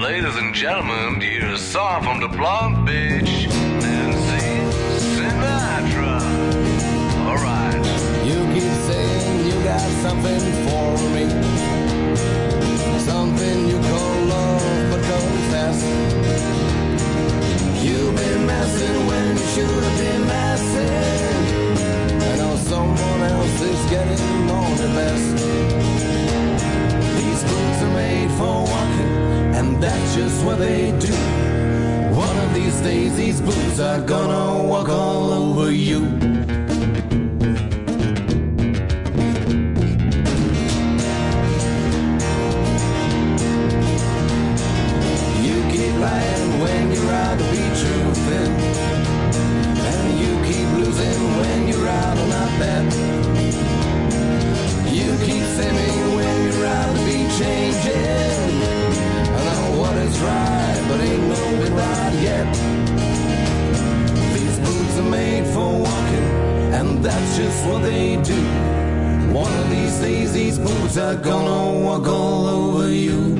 Ladies and gentlemen, here's a song from the blonde bitch, Nancy Sinatra. Alright. You keep saying you got something for me. Something you call love, but confess. You've been messing when you should have been messing. I know someone else is getting on the best. Days, boots are gonna walk all over. You that's just what they do. One of these days, these boots are gonna walk all over you.